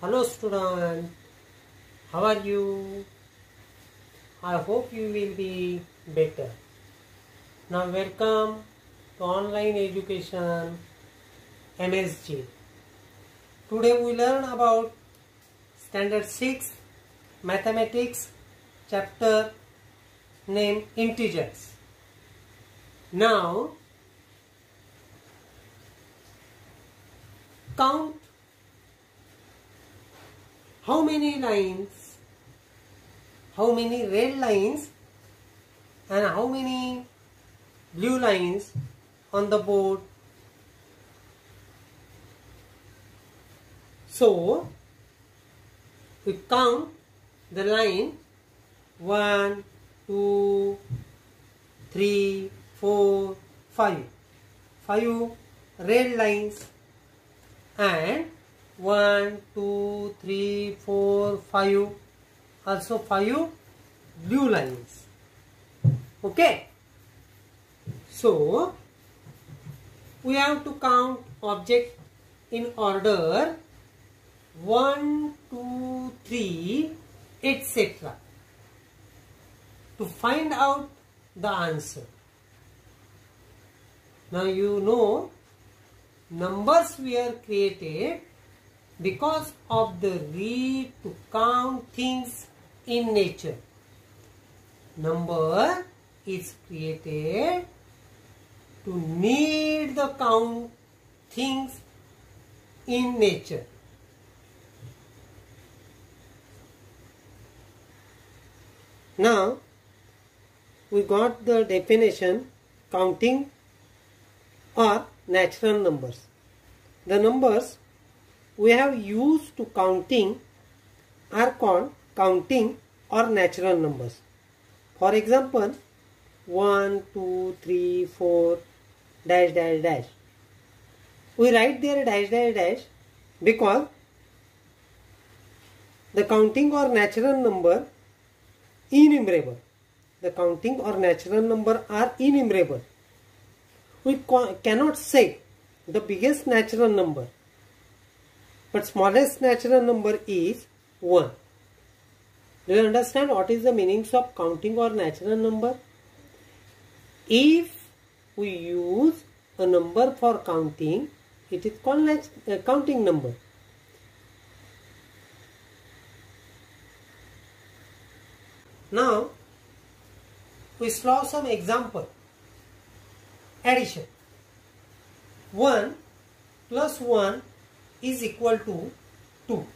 Hello student, how are you? I hope you will be better. Now welcome to online education MSG. Today we learn about standard 6 mathematics chapter name integers. Now count how many lines, how many red lines and how many blue lines on the board. So, we count the line 1, 2, 3, 4, 5. 5 red lines and 1, 2, 3, 4, 5 also 5 blue lines. Okay. So, we have to count object in order 1, 2, 3 etc. to find out the answer. Now you know numbers were created because of the need to count things in nature. Number is created to need the count things in nature. Now we got the definition counting or natural numbers. The numbers we have used to counting are called counting or natural numbers. For example, 1, 2, 3, 4, dash, dash, dash. We write there dash, dash, dash because the counting or natural number innumerable. The counting or natural number are innumerable. We cannot say the biggest natural number but smallest natural number is 1. Do you understand what is the meanings of counting or natural number? If we use a number for counting, it is called uh, counting number. Now, we solve some example. Addition. 1 plus 1 is equal to 2.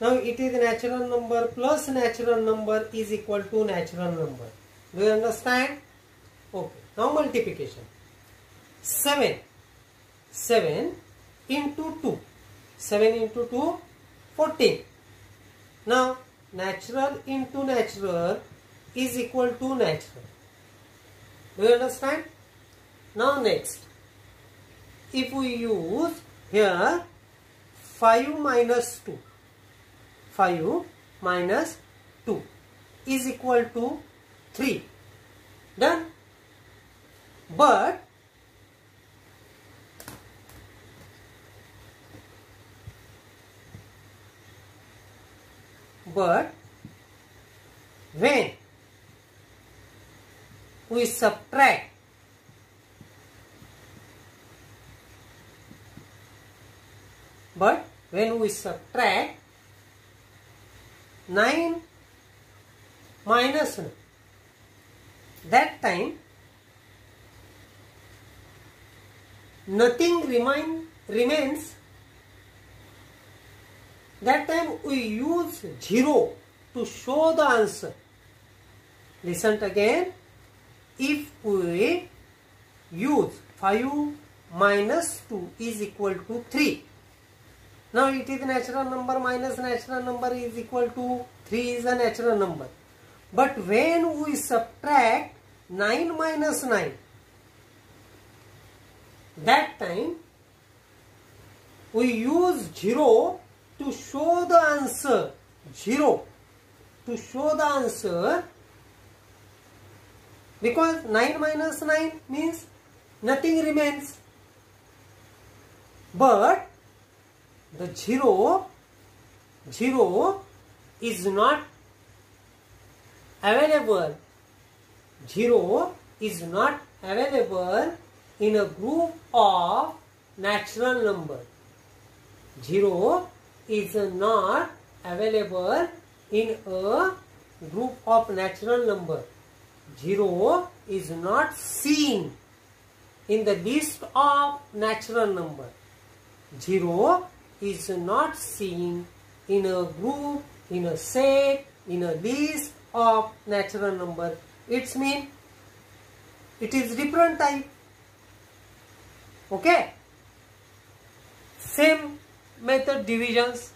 Now it is natural number plus natural number is equal to natural number. Do you understand? Okay. Now multiplication. 7. 7 into 2. 7 into 2, 14. Now natural into natural is equal to natural. Do you understand? Now next. If we use here 5 minus 2. 5 minus 2 is equal to 3. Done? But but when we subtract but when we subtract 9 minus 1 that time nothing remain remains. That time we use 0 to show the answer. Listen again. If we use 5 minus 2 is equal to 3 now it is natural number minus natural number is equal to 3 is a natural number. But when we subtract 9 minus 9, that time we use 0 to show the answer. 0 to show the answer because 9 minus 9 means nothing remains. But the 0 0 is not available. 0 is not available in a group of natural number. 0 is not available in a group of natural number. 0 is not seen in the list of natural number. 0 is not seen in a group, in a set, in a list of natural number. It's mean it is different type. Okay. Same method divisions.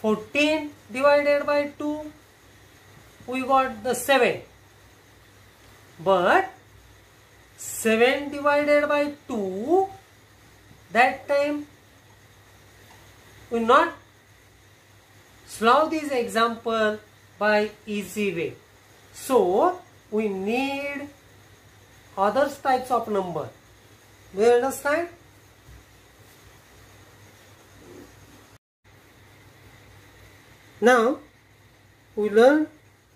14 divided by 2 we got the 7 but 7 divided by 2 that time we not solve this example by easy way. So we need other types of number. Do you understand? Now we learn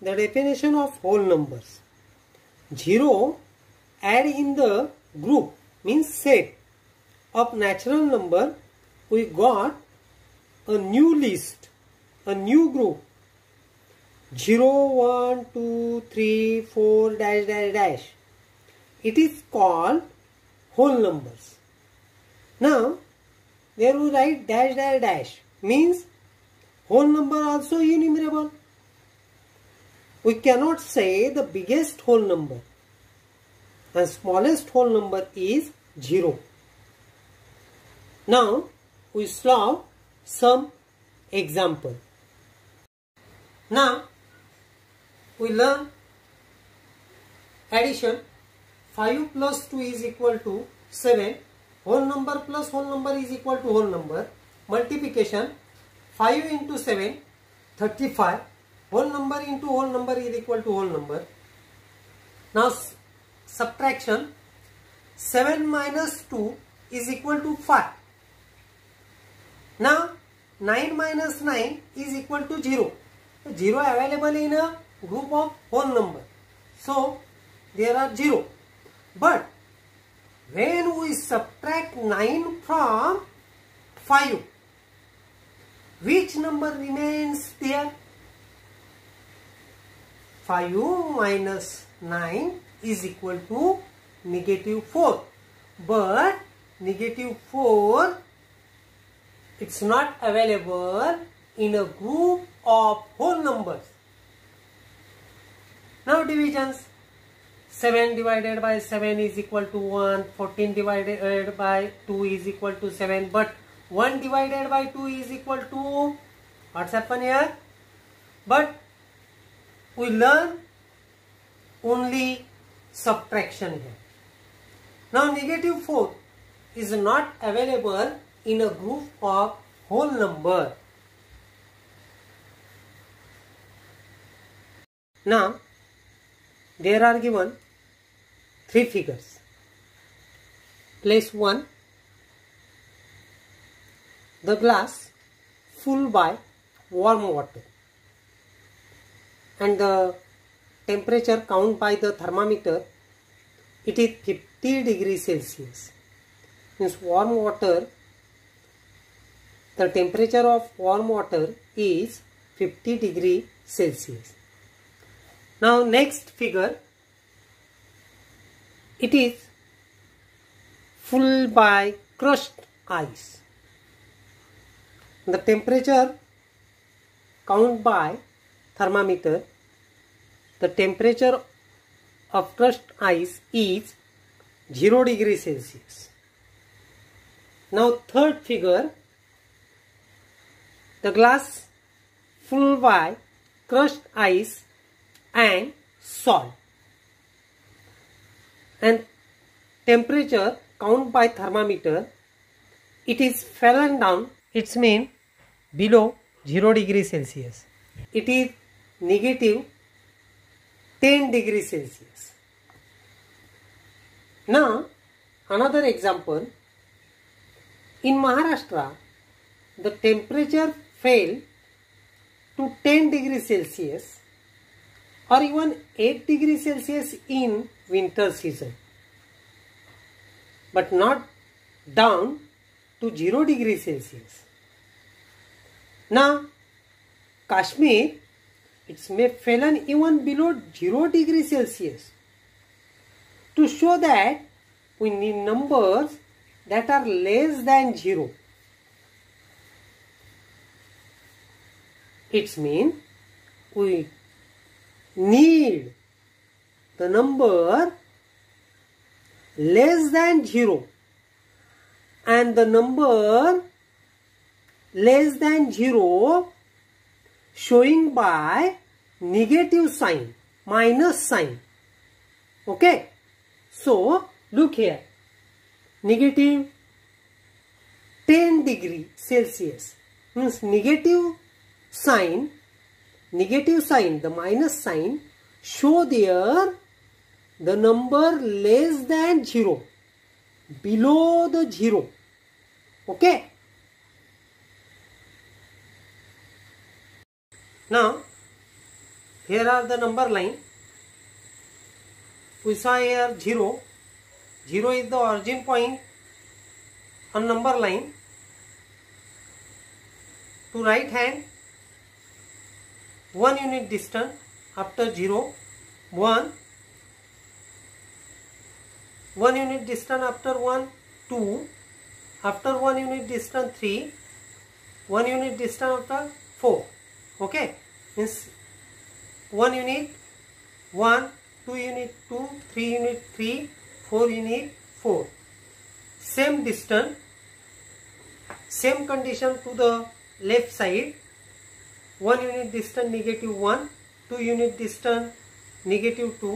the definition of whole numbers. 0 add in the group means set of natural number we got a new list, a new group 0, 1, 2, 3, 4, dash, dash, dash. It is called whole numbers. Now, there we write dash, dash, dash means whole number also enumerable. We cannot say the biggest whole number and smallest whole number is 0. Now, we solve some example. Now we learn addition 5 plus 2 is equal to 7 whole number plus whole number is equal to whole number multiplication 5 into 7 35 whole number into whole number is equal to whole number now subtraction 7 minus 2 is equal to 5 now 9 minus 9 is equal to 0. 0 available in a group of whole number. So there are 0. But when we subtract 9 from 5, which number remains there? 5 minus 9 is equal to negative 4. But negative 4 it's not available in a group of whole numbers. Now divisions 7 divided by 7 is equal to 1, 14 divided by 2 is equal to 7 but 1 divided by 2 is equal to what's happened here? But we learn only subtraction here. Now negative 4 is not available in a group of whole number. Now, there are given three figures. Place 1, the glass full by warm water and the temperature count by the thermometer it is 50 degrees Celsius means warm water the temperature of warm water is 50 degree Celsius. Now next figure, it is full by crushed ice. The temperature count by thermometer, the temperature of crushed ice is 0 degree Celsius. Now third figure, the glass full by crushed ice and salt. And temperature count by thermometer. It is fallen down. It's mean below 0 degree Celsius. It is negative 10 degree Celsius. Now another example. In Maharashtra, the temperature fell to 10 degrees Celsius or even 8 degrees Celsius in winter season but not down to 0 degrees Celsius. Now Kashmir it may fallen even below 0 degrees Celsius. To show that we need numbers that are less than 0. It means we need the number less than 0 and the number less than 0 showing by negative sign minus sign. Okay? So look here. Negative 10 degree celsius means negative sign negative sign the minus sign show there the number less than 0 below the 0 okay? Now here are the number line. We saw here 0 0 is the origin point on number line. To right hand 1 unit distance after 0 1 1 unit distance after 1 2 after 1 unit distance 3 1 unit distance after 4 okay? Means 1 unit 1 2 unit 2 3 unit 3 4 unit 4 same distance same condition to the left side 1 unit distance negative 1 2 unit distance negative 2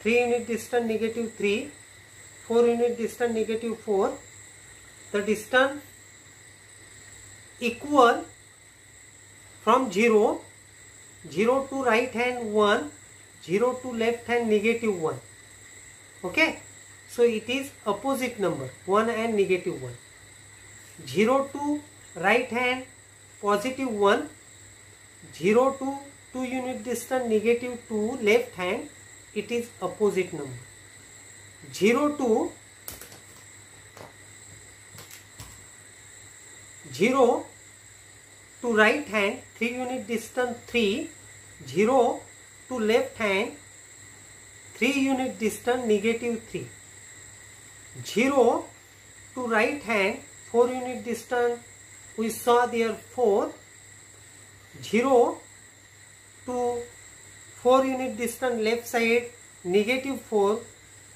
3 unit distance negative 3 4 unit distance negative 4 the distance equal from 0 0 to right hand 1 0 to left hand negative 1 okay? So it is opposite number 1 and negative 1 0 to right hand positive one zero to two unit distance negative two left hand it is opposite number zero to zero to right hand three unit distance three zero to left hand three unit distance negative three zero to right hand four unit distance we saw there 4 0 to 4 unit distance left side negative 4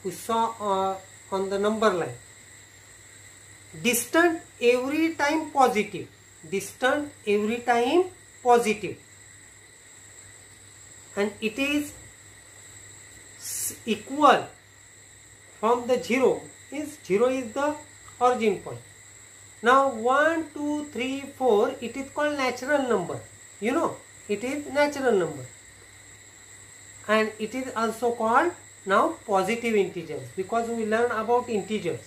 we saw uh, on the number line. Distant every time positive. Distant every time positive. And it is equal from the 0 is 0 is the origin point now 1 2 3 4 it is called natural number. You know it is natural number. And it is also called now positive integers because we learn about integers.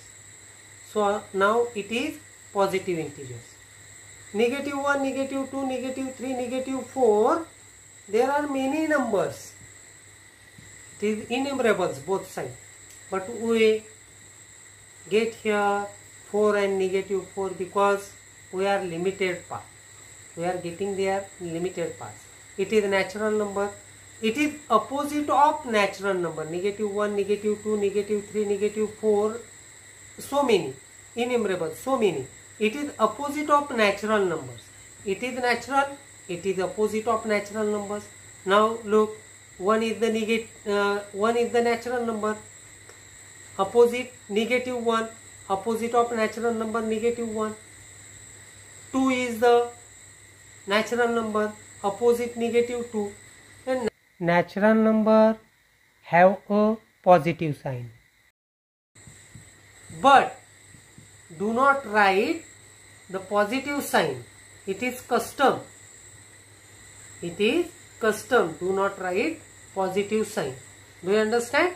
So now it is positive integers. Negative 1 negative 2 negative 3 negative 4 there are many numbers. It is innumerables both sides. But we get here 4 and negative 4 because we are limited part we are getting their limited parts it is natural number. It is opposite of natural number. Negative 1 negative 2 negative 3 negative 4 so many. Innumerable. So many. It is opposite of natural numbers. It is natural. It is opposite of natural numbers. Now look one is the negative uh, one is the natural number. Opposite negative 1 opposite of natural number negative 1 2 is the natural number opposite negative 2 and natural number have a positive sign. But do not write the positive sign. It is custom. It is custom. Do not write positive sign. Do you understand?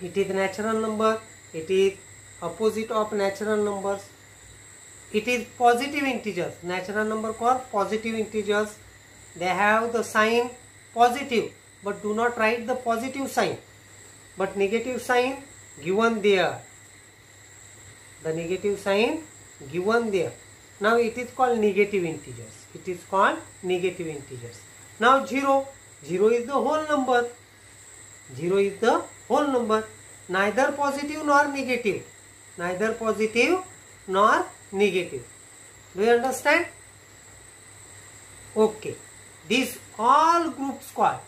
It is natural number. It is opposite of natural numbers. It is positive integers. Natural number called positive integers. They have the sign positive but do not write the positive sign. But negative sign given there. The negative sign given there. Now it is called negative integers. It is called negative integers. Now 0 0 is the whole number. 0 is the whole number. Neither positive nor negative neither positive nor negative. Do you understand? Okay. These all groups called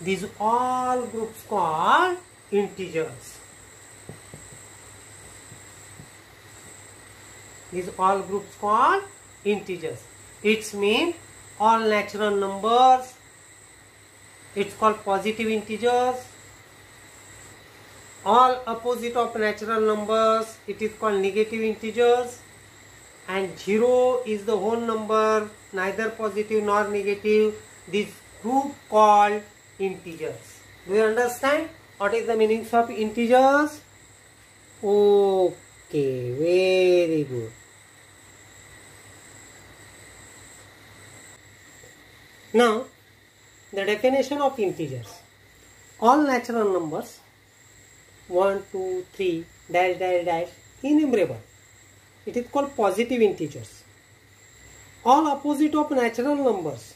these all groups called integers. These all groups called integers. It's mean all natural numbers. It's called positive integers all opposite of natural numbers it is called negative integers. And 0 is the whole number neither positive nor negative. This group called integers. Do you understand? What is the meanings of integers? Okay very good. Now the definition of integers. All natural numbers 1, 2, 3, dash, dash, dash, innumerable. It is called positive integers. All opposite of natural numbers.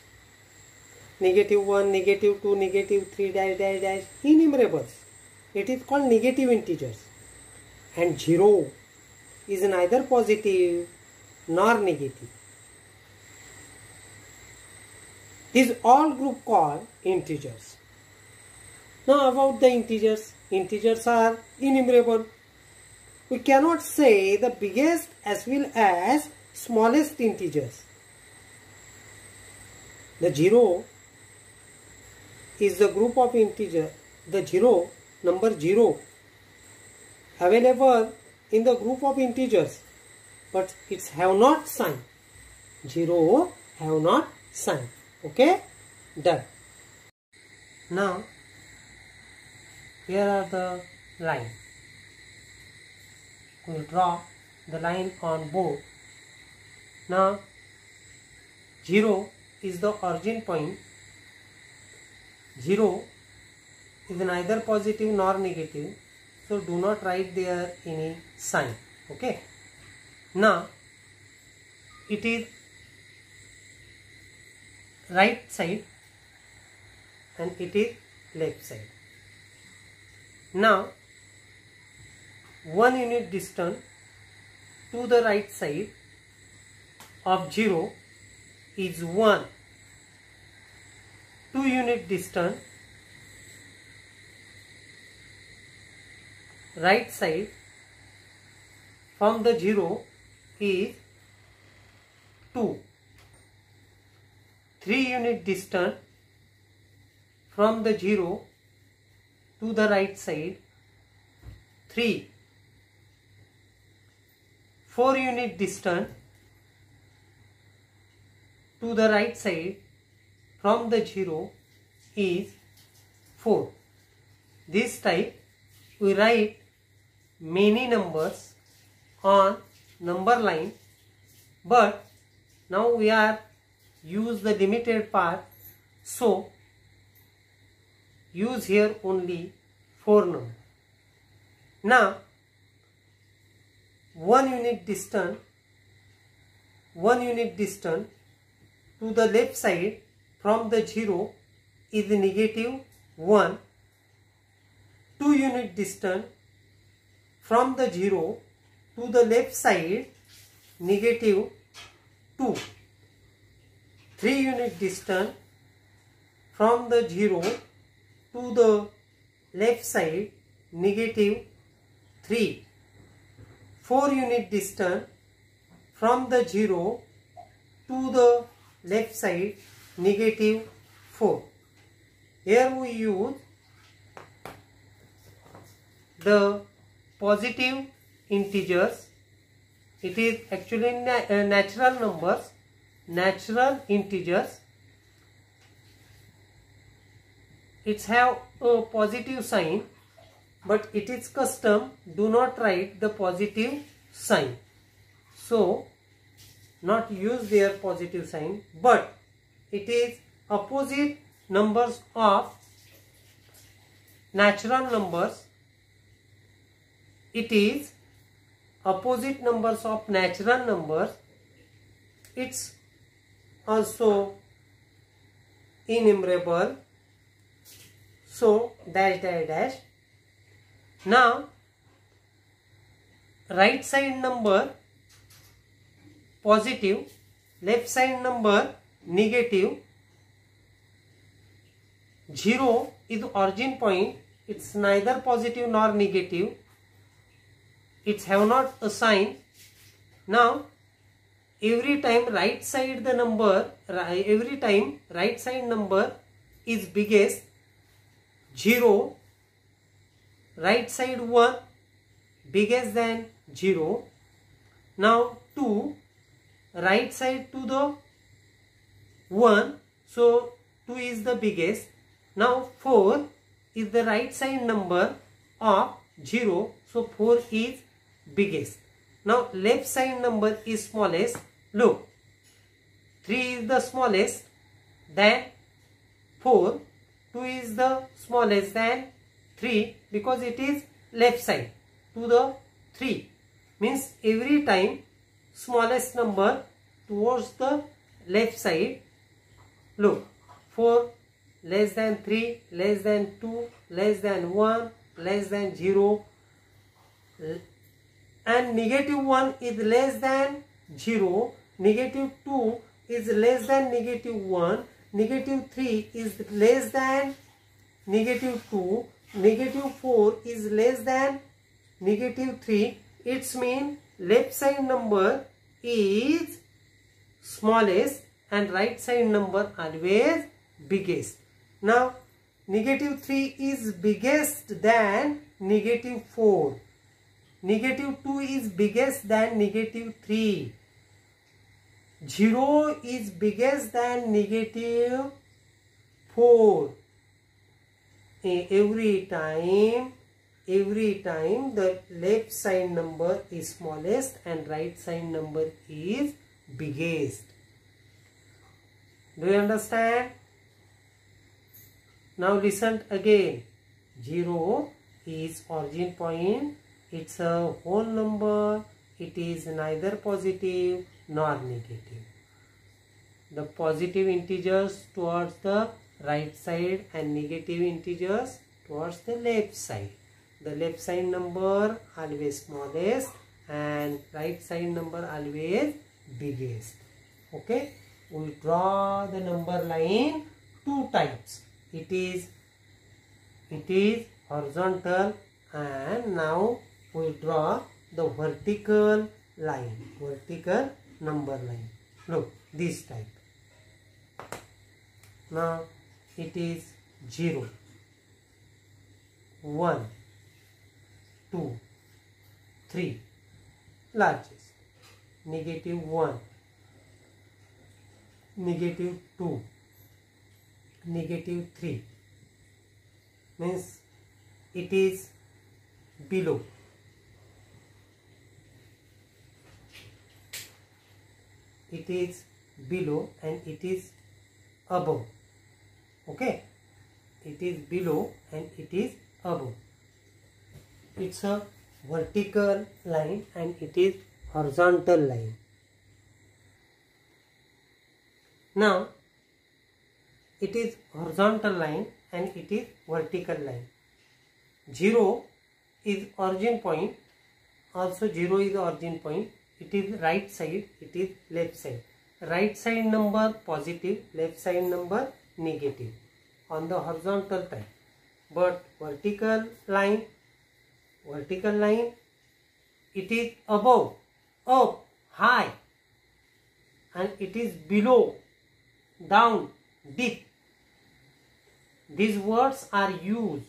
Negative 1, negative 2, negative 3, dash, dash, dash, innumerables. It is called negative integers. And 0 is neither positive nor negative. These all group called integers. Now about the integers integers are innumerable. We cannot say the biggest as well as smallest integers. The 0 is the group of integer, the 0, number 0 available in the group of integers but it's have not sign. 0 have not sign. Okay? Done. Now here are the line. We'll draw the line on board. Now 0 is the origin point. 0 is neither positive nor negative. So do not write there any sign. Okay? Now it is right side and it is left side now, 1 unit distance to the right side of 0 is 1. 2 unit distance right side from the 0 is 2. 3 unit distance from the 0 to the right side. 3 4 unit distance to the right side from the 0 is 4 this type we write many numbers on number line but now we are use the limited part. So use here only 4 number. Now, 1 unit distance, 1 unit distance to the left side from the 0 is negative 1. 2 unit distance from the 0 to the left side negative 2. 3 unit distance from the 0 to the left side negative 3. 4 unit distance from the 0 to the left side negative 4. Here we use the positive integers. It is actually uh, natural numbers, natural integers it's have a positive sign but it is custom do not write the positive sign. So not use their positive sign but it is opposite numbers of natural numbers. It is opposite numbers of natural numbers. It's also enumerable so dash dash dash. Now right side number positive left side number negative. negative 0 is origin point. It's neither positive nor negative. It's have not a sign now every time right side the number every time right side number is biggest 0 right side 1 biggest than 0 now 2 right side to the 1 so 2 is the biggest now 4 is the right side number of 0. So 4 is biggest. Now left side number is smallest. Look. 3 is the smallest than 4. 2 is the smallest than 3 because it is left side to the 3. Means every time smallest number towards the left side. Look. 4 less than 3, less than 2, less than 1, less than 0 and negative 1 is less than 0, negative 2 is less than negative 1, negative 3 is less than negative 2, negative 4 is less than negative 3. It's mean left side number is smallest and right side number always biggest. Now, negative 3 is biggest than negative 4. Negative 2 is biggest than negative 3. 0 is biggest than negative 4. Every time, every time the left side number is smallest and right side number is biggest. Do you understand? Now listen again. 0 is origin point. It's a whole number. It is neither positive nor negative. The positive integers towards the right side and negative integers towards the left side. The left side number always smallest and right side number always biggest. Okay. We draw the number line two types it is it is horizontal and now we draw the vertical line vertical number line look this type. Now it is 0 1 2 3 largest. Negative 1 negative 2 negative 3 means it is below it is below and it is above. Okay? It is below and it is above. It's a vertical line and it is horizontal line. Now it is horizontal line and it is vertical line. 0 is origin point. Also 0 is origin point it is right side it is left side. Right side number positive left side number negative. On the horizontal type. But vertical line vertical line it is above up high. And it is below down deep. These words are used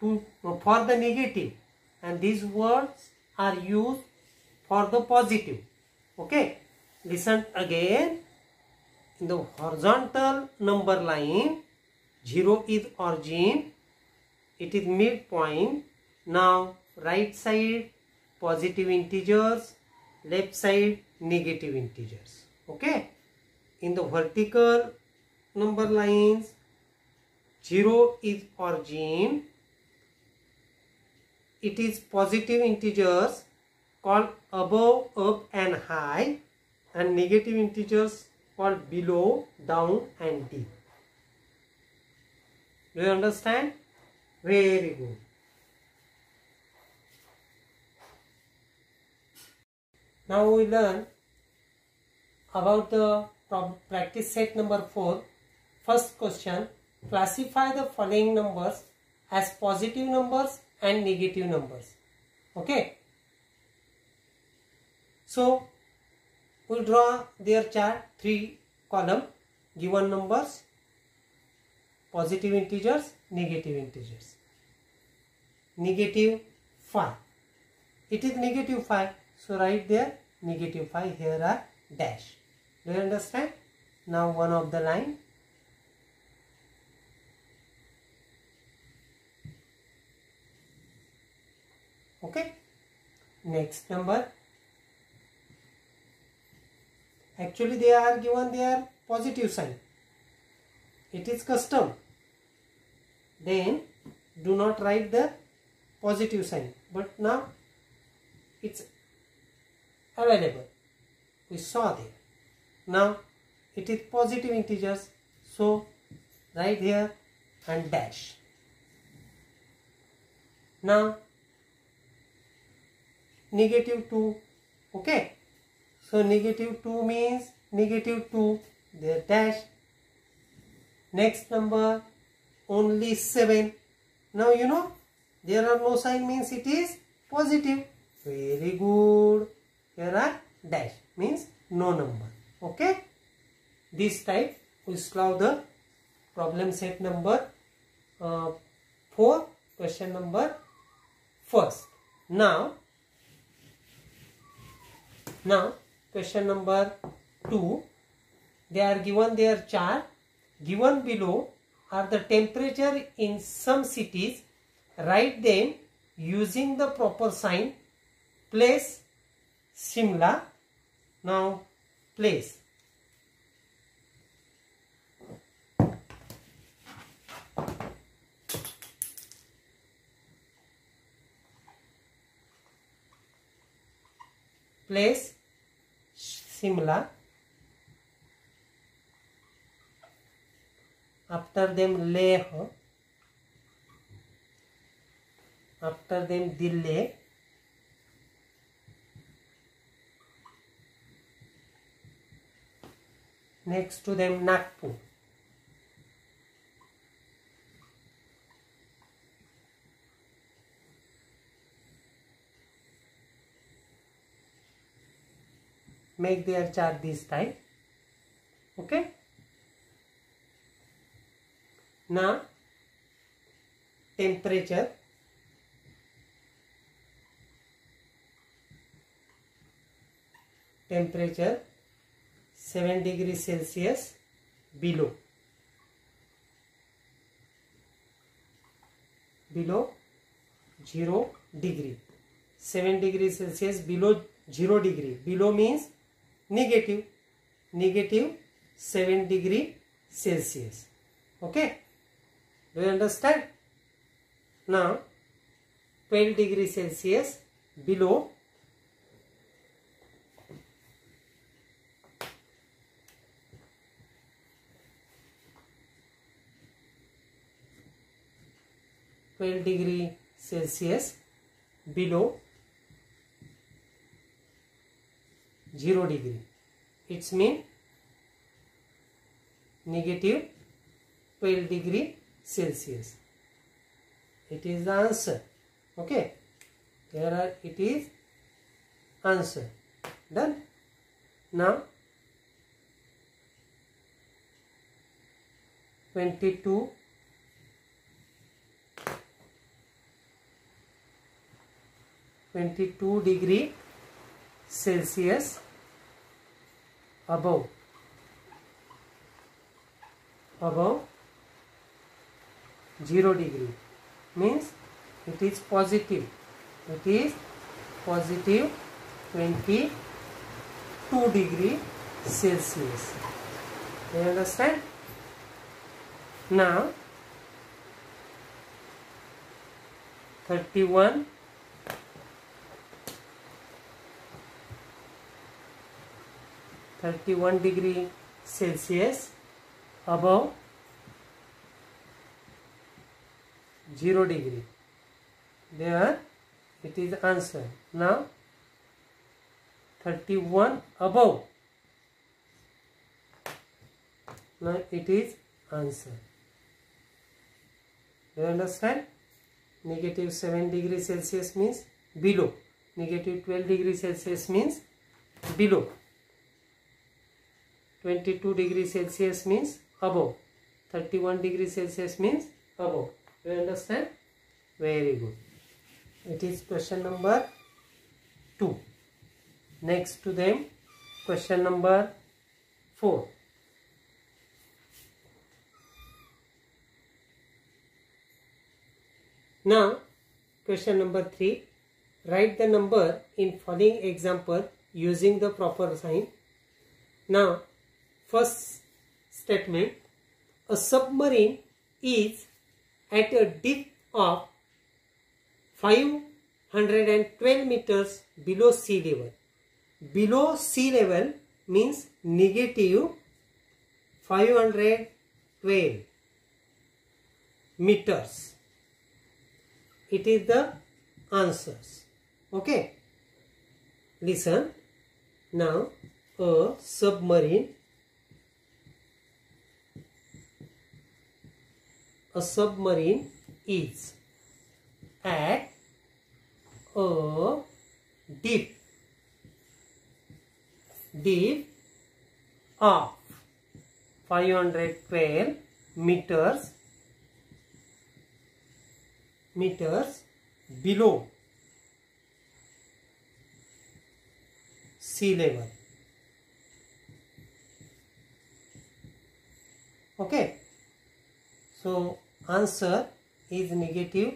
to, for the negative. And these words are used for the positive. Okay. Listen again. In the horizontal number line, 0 is origin. It is midpoint. Now, right side positive integers, left side negative integers okay in the vertical number lines 0 is origin it is positive integers called above up and high and negative integers called below down and deep do you understand? Very good. Now we learn about the practice set number 4 first question classify the following numbers as positive numbers and negative numbers. Okay so we'll draw their chart three column given numbers positive integers negative integers. Negative 5 it is negative 5 so write there negative 5 here are dash. Do you understand? Now one of the line. Okay? Next number actually they are given their positive sign. It is custom. Then do not write the positive sign. But now it's available. We saw there. Now it is positive integers so write here and dash. Now negative 2 okay so negative 2 means negative 2 there dash next number only 7 now you know there are no sign means it is positive. Very good. Here are dash means no number. Okay? This type we solve the problem set number uh, 4 question number first. Now now question number 2 they are given their chart given below are the temperature in some cities. Write them using the proper sign. Place Shimla now place. Place Shimla. After them Leh. After them Delhi. Next to them Nagpur. Make their chart this type okay now temperature temperature 7 degrees celsius below below 0 degree 7 degrees celsius below 0 degree below means negative. Negative 7 degree celsius. Okay? Do you understand? Now 12 degree celsius below Twelve degree Celsius below 0 degree. It's mean negative 12 degree celsius. It is the answer. Okay? Here it is answer. Done? Now 22 22 degree Celsius above above 0 degree means it is positive it is positive 22 22 degree Celsius. You understand? Now 31 31 degree Celsius above 0 degree. There it is answer. Now 31 above. Now it is answer. You understand? Negative 7 degree celsius means below. Negative 12 degree celsius means below 22 degree celsius means above. 31 degree celsius means above. You understand? Very good. It is question number 2 next to them question number 4 now question number 3 write the number in following example using the proper sign. Now first statement a submarine is at a depth of 512 meters below sea level. Below sea level means negative 512 meters. It is the answers. Okay. Listen. Now a submarine a submarine is at a deep deep of 512 meters meters below sea level. Okay. So answer is negative.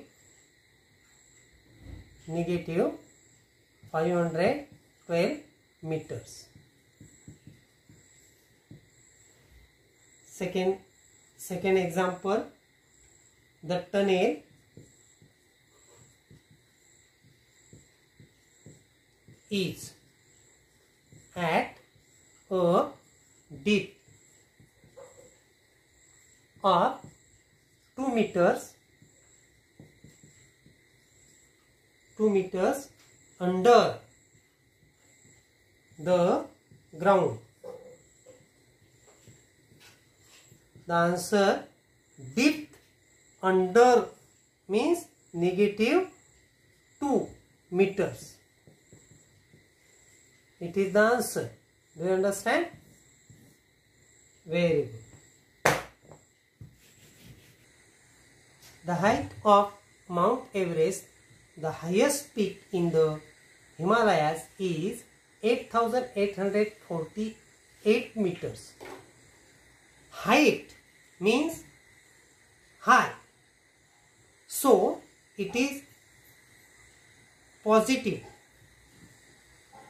Negative 512 meters. Second, second example, the tunnel. Is at a deep of 2 meters 2 meters under the ground. The answer depth under means negative 2 meters. It is the answer. Do you understand? Very good. The height of Mount Everest the highest peak in the Himalayas is 8848 meters. Height means high. So it is positive.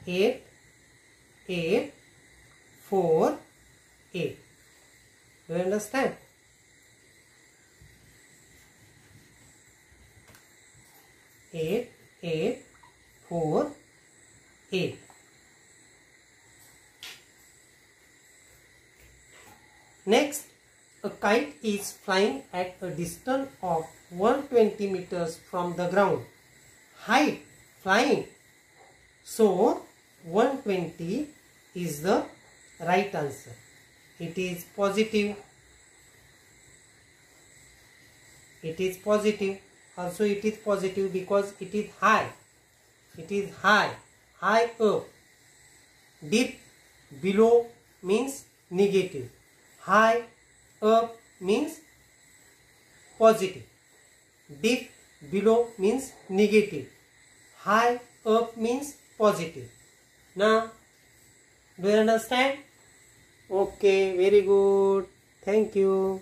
8, 8, 4, 8. Do you understand? 8, 8, 4, 8. Next, a kite is flying at a distance of 120 meters from the ground. Height flying. So, 120 is the right answer. It is positive. It is positive also it is positive because it is high. It is high. High up. Deep below means negative. High up means positive. Deep below means negative. High up means positive. Now do you understand? Okay very good. Thank you